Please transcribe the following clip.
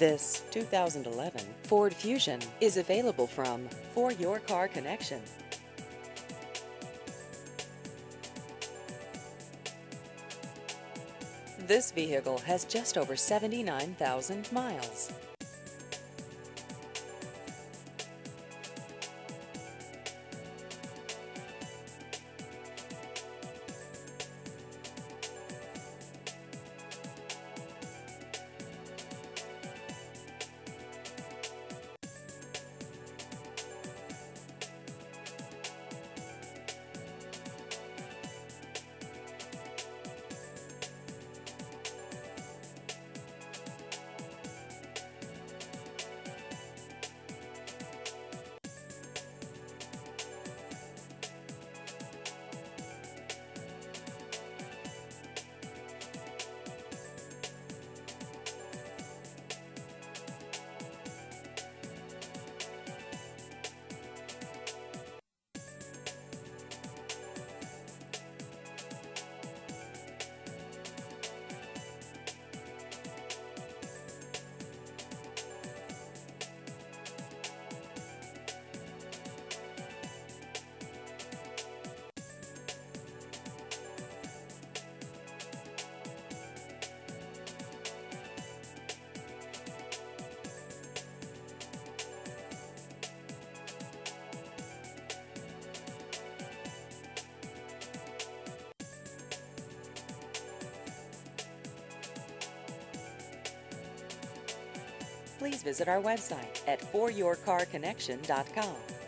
This 2011 Ford Fusion is available from 4 Your Car Connection. This vehicle has just over 79,000 miles. Please visit our website at 4yourcarconnection.com.